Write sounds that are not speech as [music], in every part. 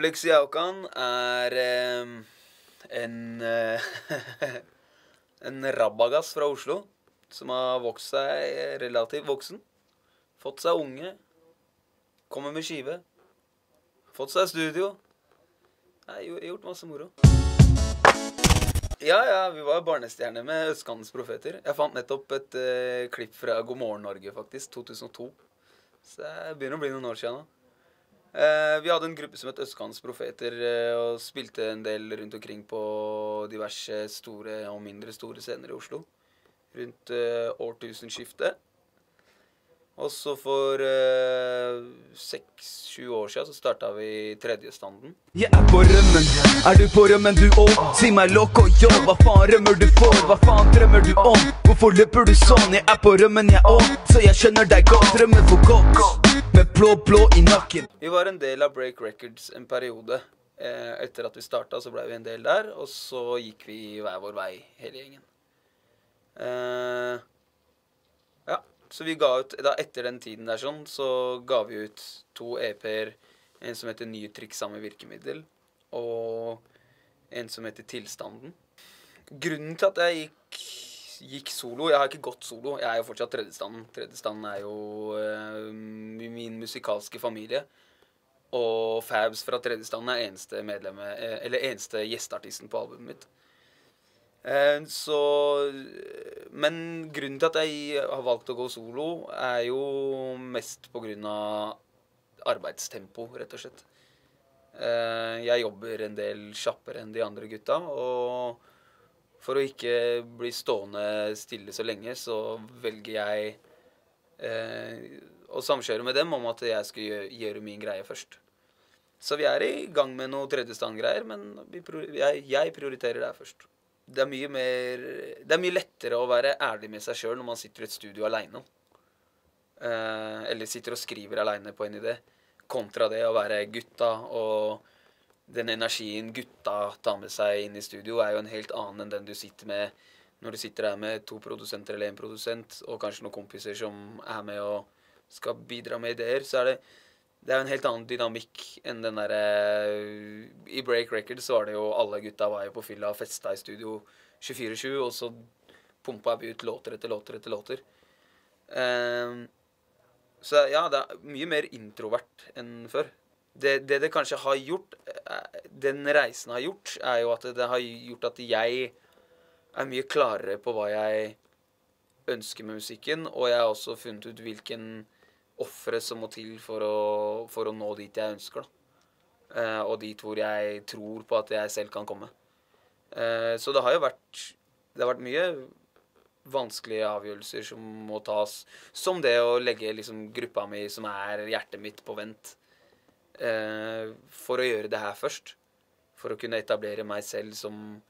Flexi Aukan er eh, en eh, [laughs] En rabagass fra Oslo som har vokst seg relativt voksen. Fått seg unge. Kommer med skive. Fått seg studio. Nei, jo- gjort masse moro. Ja, ja, vi var barnestjerner med Østkantens profeter. Jeg fant nettopp et eh, klipp fra God morgen Norge, faktisk. 2002. Så det begynner å bli noen år siden nå. Eh, vi hadde en gruppe som het Østkants profeter, eh, og spilte en del rundt omkring på diverse store og mindre store scener i Oslo. Rundt eh, årtusenskiftet. Og så for seks-sju år siden så starta vi Tredjestanden. Jeg er på rømmen, er du på rømmen du òg? Si meg loco, yo, hva faen rømmer du for? Hva faen drømmer du om? Hvorfor løper du sånn? Jeg er på rømmen jeg òg, så jeg skjønner deg godt. Drømmer for godt, med blå blå i nakken. Vi var en del av Break Records en periode. Eh, etter at vi starta, så blei vi en del der, og så gikk vi hver vår vei, hele gjengen. Eh, så vi ga ut da Etter den tiden der sånn, så ga vi ut to EP-er. En som heter Nye trikk samme virkemiddel, og en som heter Tilstanden. Grunnen til at jeg gikk, gikk solo Jeg har ikke gått solo. Jeg er jo fortsatt tredjestanden. Tredjestanden er jo eh, min musikalske familie. Og Fabs fra tredjestanden er eneste medlemme, eh, Eller eneste gjesteartisten på albumet mitt. Eh, Så Men grunnen til at jeg har valgt å gå solo, er jo mest på grunn av arbeidstempo, rett og slett. Eh, Jeg jobber en del kjappere enn de andre gutta, og for å ikke bli stående stille så lenge, så velger jeg eh, å samkjøre med dem om at jeg skal gjøre, min greie først. Så vi er i gang med noe tredjestandgreier, men jeg prioriterer det her først. Det er mer Det er mye lettere å være ærlig med seg sjøl når man sitter i et studio aleine. Eh, eller sitter og skriver aleine på en idé, kontra det å være gutta og den energien gutta tar med seg inn i studio, er jo en helt annen enn den du sitter med når du sitter der med to produsenter eller én produsent, og kanskje noen kompiser som er med og skal bidra med ideer. Så er det det er jo en helt annen dynamikk enn den derre I Break Records så var det jo alle gutta var jo på fylla og festa i studio 24-7, og så pumpa vi ut låter etter låter etter låter. Um, så ja, det er mye mer introvert enn før. Det, det det kanskje har gjort, eh, den reisen har gjort, er jo at det har gjort at jeg er mye klarere på hva jeg ønsker med musikken, og jeg har også funnet ut hvilken ofre som må til for å, for å nå dit jeg ønsker. Eh, og dit hvor jeg tror på at jeg selv kan komme. Eh, så det har jo vært Det har vært mye vanskelige avgjørelser som må tas, som det å legge liksom gruppa mi, som er hjertet mitt, på vent. Eh, for å gjøre det her først. For å kunne etablere meg selv som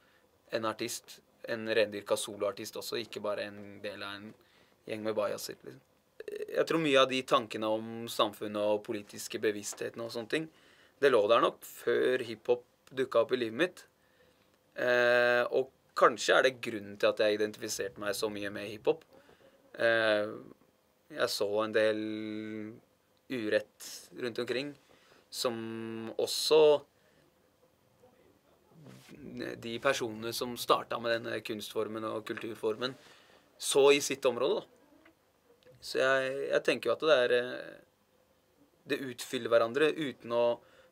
en artist. En rendyrka soloartist også, ikke bare en del av en gjeng med bajaser. Liksom. Jeg tror mye av de tankene om samfunnet og politiske bevisstheten og sånne ting, det lå der nok før hiphop dukka opp i livet mitt. Eh, og kanskje er det grunnen til at jeg identifiserte meg så mye med hiphop. Eh, jeg så en del urett rundt omkring som også de personene som starta med denne kunstformen og kulturformen, så i sitt område. da. Så jeg, jeg tenker jo at det er eh, Det utfyller hverandre uten å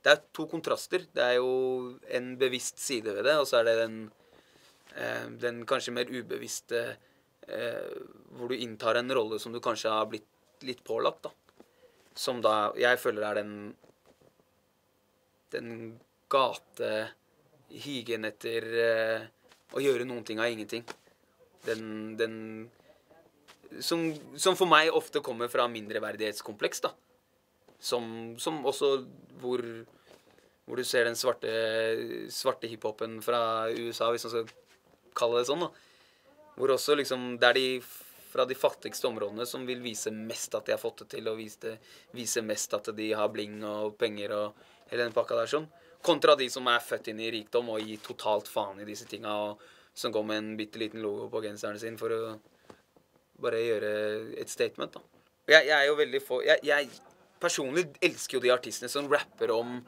Det er to kontraster. Det er jo en bevisst side ved det, og så er det den, eh, den kanskje mer ubevisste eh, Hvor du inntar en rolle som du kanskje har blitt litt pålagt, da. Som da jeg føler er den Den gate higen etter å gjøre noen ting av ingenting. Den, den som, som for meg ofte kommer fra mindreverdighetskompleks, da. Som, som også hvor, hvor du ser den svarte, svarte hiphopen fra USA, hvis man skal kalle det sånn. da. Hvor også liksom Det er de fra de fattigste områdene som vil vise mest at de har fått det til, og vise, vise mest at de har bling og penger og hele den pakka der sånn. Kontra de som er født inn i rikdom og gir totalt faen i disse tinga, og som går med en bitte liten logo på genseren sin for å bare gjøre et statement, da. Jeg, jeg er jo veldig for jeg, jeg personlig elsker jo de artistene som rapper om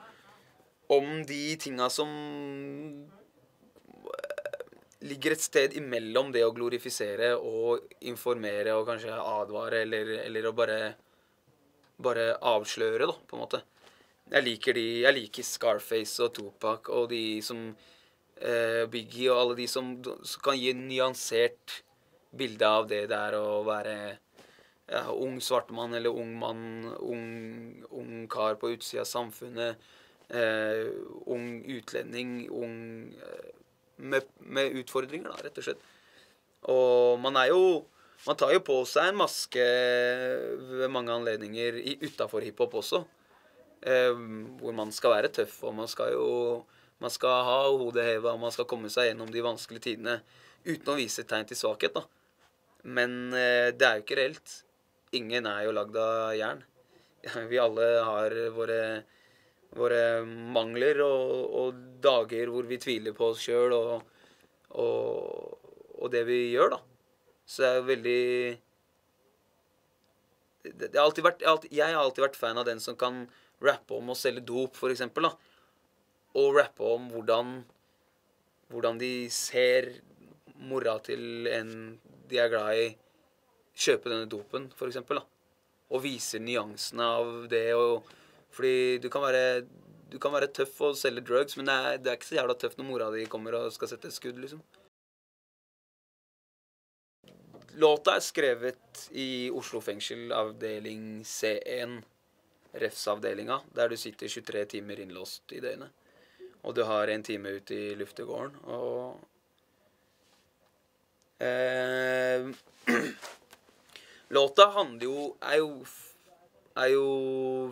om de tinga som ligger et sted imellom det å glorifisere og informere og kanskje advare, eller, eller å bare, bare avsløre, da, på en måte. Jeg liker de Jeg liker Scarface og Tupac og de som eh, Biggie og alle de som, som kan gi en nyansert bilde av det det er å være ja, ung svartmann eller ung mann, ung, ung kar på utsida av samfunnet, eh, ung utlending, ung eh, med, med, utfordringer, da, rett og slett. Og man er jo Man tar jo på seg en maske ved mange anledninger utafor hiphop også. Eh, hvor man skal være tøff, og man skal jo Man skal ha hodet heva, og man skal komme seg gjennom de vanskelige tidene uten å vise tegn til svakhet, da. Men eh, det er jo ikke reelt. Ingen er jo lagd av jern. [laughs] Vi alle har våre våre mangler og, og, dager hvor vi tviler på oss sjøl og, og, og, det vi gjør, da. Så det er jo veldig det, har alltid vært, jeg har alltid vært fan av den som kan rappe om å selge dop, for eksempel, da. Og rappe om hvordan, hvordan de ser mora til en de er glad i, kjøpe denne dopen, eksempel. Og viser nyansene av det og fordi du kan være, du kan være tøff og selge drugs, men det er, det er, ikke så jævla tøft når mora di kommer og skal sette et skudd, liksom. Låta er skrevet i Oslo fengsel, avdeling C1, refsavdelinga, der du sitter 23 timer innlåst i døgnet. Og du har en time ute i luftegården, og eh, [clears throat] Låta handler jo Er jo er jo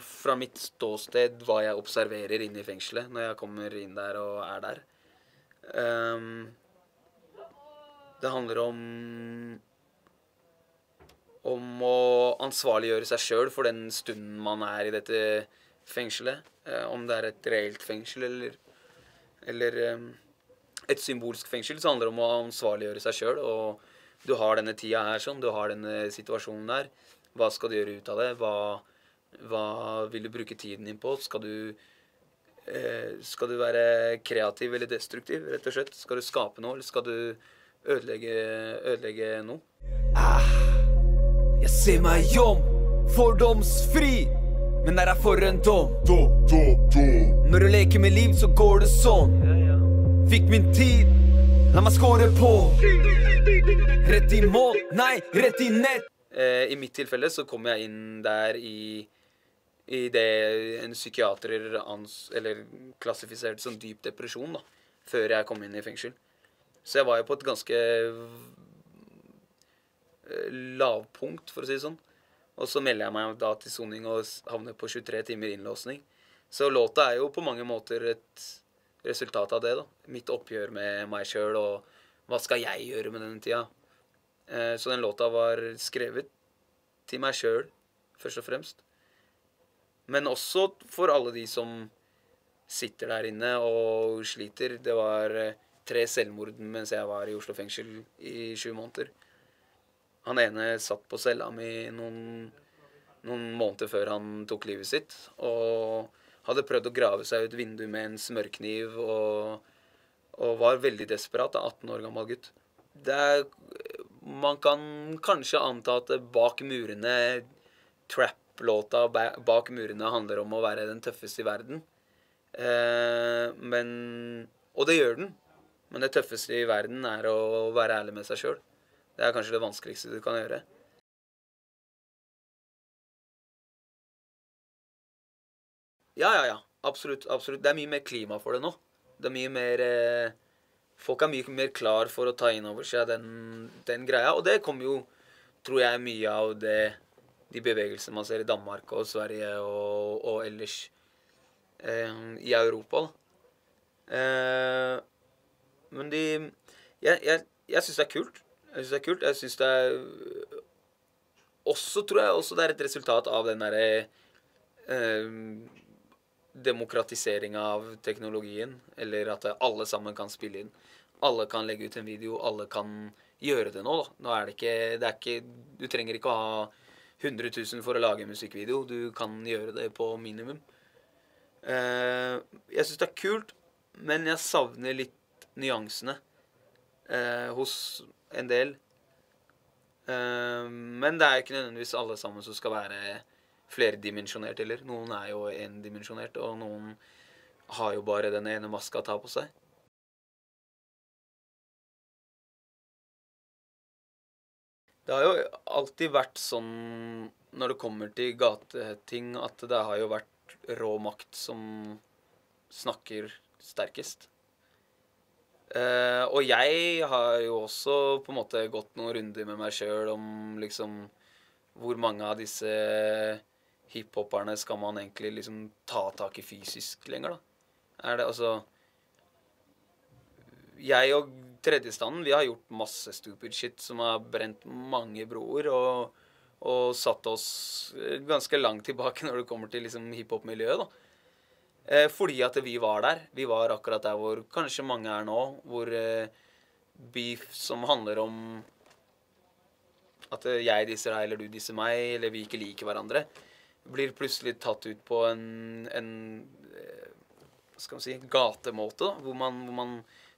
fra mitt ståsted hva jeg observerer inne i fengselet når jeg kommer inn der og er der. Um, det handler om om å ansvarliggjøre seg sjøl for den stunden man er i dette fengselet. Uh, om det er et reelt fengsel eller, eller um, et symbolsk fengsel, så handler det om å ansvarliggjøre seg sjøl. Og du har denne tida her sånn, du har denne situasjonen der. Hva skal du gjøre ut av det? Hva, hva vil du bruke tiden din på? Skal du, eh, skal du være kreativ eller destruktiv, rett og slett? Skal du skape noe, eller skal du ødelegge, ødelegge noe? Ah, jeg ser meg om, fordomsfri, men er her for en dom. Når du leker med liv, så går det sånn. Fikk min tid, la meg score på. Rett i mål, nei, rett i nett. Eh, I mitt tilfelle så kom jeg inn der i, i det en psykiater eller klassifiserte som dyp depresjon da, før jeg kom inn i fengsel. Så jeg var jo på et ganske lavpunkt, for å si det sånn. Og så melder jeg meg da til soning og havner på 23 timer innlåsning. Så låta er jo på mange måter et resultat av det. da. Mitt oppgjør med meg sjøl og hva skal jeg gjøre med denne tida. Eh, så den låta var skrevet til meg sjøl, først og fremst. Men også for alle de som sitter der inne og sliter. Det var eh, tre selvmord mens jeg var i Oslo fengsel i sju måneder. Han ene satt på cella mi noen, noen måneder før han tok livet sitt. Og hadde prøvd å grave seg ut vinduet med en smørkniv og, og var veldig desperat. 18 år gammel gutt. Er man kan kanskje anta at bak murene Trap-låta bak murene handler om å være den tøffeste i verden. Eh, men Og det gjør den. Men det tøffeste i verden er å være ærlig med seg sjøl. Det er kanskje det vanskeligste du kan gjøre. Ja, ja, ja. Absolutt. absolutt. Det er mye mer klima for det nå. Det er mye mer eh, Folk er mye mer klar for å ta inn over seg den, den greia. Og det kommer jo, tror jeg, mye av det, de bevegelsene man ser i Danmark og Sverige og, og ellers eh, i Europa. Eh, men de Jeg, jeg, jeg syns det er kult. Jeg syns det er kult. Jeg syns det er Også tror jeg også det er et resultat av den derre eh, demokratiseringa av teknologien. Eller at alle sammen kan spille inn. Alle kan legge ut en video. Alle kan gjøre det nå. da. Nå er det ikke, det er ikke Du trenger ikke å ha 100 000 for å lage en musikkvideo. Du kan gjøre det på minimum. Eh, jeg syns det er kult, men jeg savner litt nyansene eh, hos en del. Eh, men det er ikke nødvendigvis alle sammen som skal være flerdimensjonert heller. Noen er jo endimensjonert, og noen har jo bare den ene maska å ta på seg. Det har jo alltid vært sånn når det kommer til gateting, at det har jo vært rå makt som snakker sterkest. Eh, og jeg har jo også på en måte gått noen runder med meg sjøl om liksom hvor mange av disse hiphoperne skal man egentlig liksom ta tak i fysisk lenger, da? Er det altså Jeg og tredjestanden, vi har gjort masse stupid shit som har brent mange broer og, og satt oss ganske langt tilbake når det kommer til liksom hiphop-miljøet, da. Eh, fordi at vi var der. Vi var akkurat der hvor kanskje mange er nå. Hvor eh, beef som handler om at eh, jeg disser deg, eller du disser meg, eller vi ikke liker hverandre, blir plutselig tatt ut på en, en eh, skal man si, gatemåte, hvor man, hvor man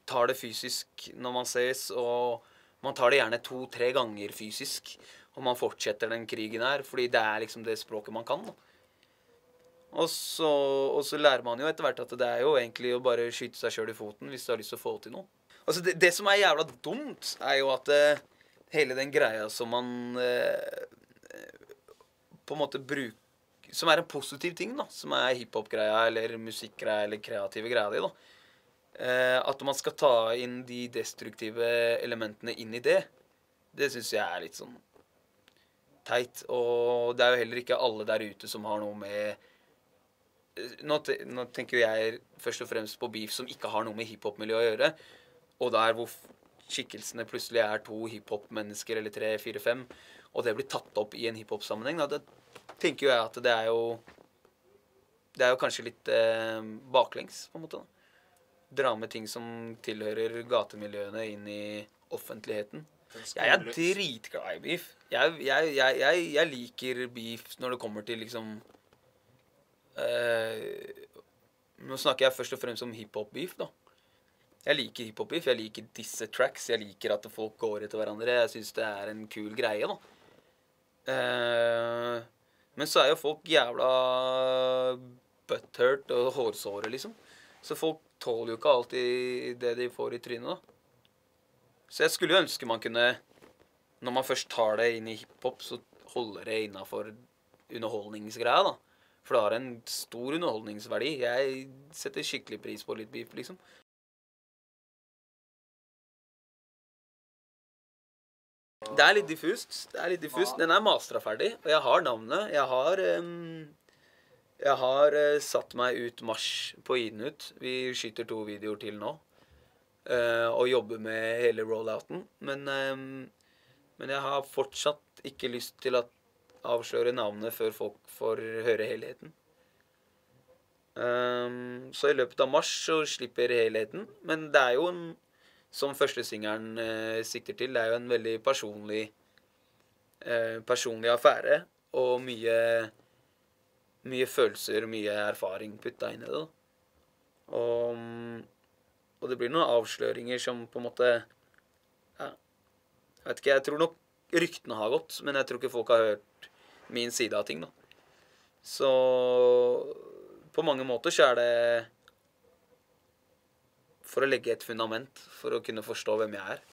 tar det fysisk når man ses, og man tar det gjerne to-tre ganger fysisk. Og man fortsetter den krigen her, fordi det er liksom det språket man kan. Og så, og så lærer man jo etter hvert at det er jo egentlig å bare skyte seg sjøl i foten hvis du har lyst til å få til noe. Altså det, det som er jævla dumt, er jo at eh, hele den greia som man eh, på en måte bruker Som er en positiv ting, da. Som er hiphop-greia eller musikkgreia eller kreative greia di, da. Eh, at man skal ta inn de destruktive elementene inn i det, det syns jeg er litt sånn teit. Og det er jo heller ikke alle der ute som har noe med nå, te- nå tenker jo jeg først og fremst på beef som ikke har noe med hiphop-miljøet å gjøre. Og der hvor skikkelsene plutselig er to hiphop-mennesker eller tre, fire, fem, og det blir tatt opp i en hiphop-sammenheng, da det tenker jo jeg at det er jo Det er jo kanskje litt eh, baklengs, på en måte. da. Dra med ting som tilhører gatemiljøene, inn i offentligheten. Jeg er dritglad i beef. Jeg, jeg, jeg, jeg, liker beef når det kommer til liksom eh, Nå snakker jeg først og fremst om hiphop-beef, da. Jeg liker hiphop-beef. Jeg liker disse tracks. Jeg liker at folk går etter hverandre. Jeg syns det er en kul greie, da. Eh, men så er jo folk jævla butthurt og hårsåre, liksom. Så folk tåler jo ikke alltid det de får i trynet, da. Så jeg skulle jo ønske man kunne Når man først tar det inn i hiphop, så holder det innafor underholdningsgreia, da. For det har en stor underholdningsverdi. Jeg setter skikkelig pris på litt beef, liksom. Det er litt diffust. Det er litt diffust. Den er mastra ferdig, og jeg har navnet. Jeg har um, Jeg har uh, satt meg ut mars på Idenut. Vi skyter to videoer til nå. Uh, og jobber med hele rollouten. Men, um, men jeg har fortsatt ikke lyst til å avsløre navnet før folk får høre helheten. Um, så i løpet av mars så slipper helheten. Men det er jo en som førstesingelen eh, sikter til, det er jo en veldig personlig eh, personlig affære. Og mye, mye følelser, mye erfaring putta inn i det. Og, og det blir noen avsløringer som på en måte ja, Jeg vet ikke, jeg tror nok ryktene har gått, men jeg tror ikke folk har hørt min side av ting. da. Så på mange måter så er det for å legge et fundament for å kunne forstå hvem jeg er.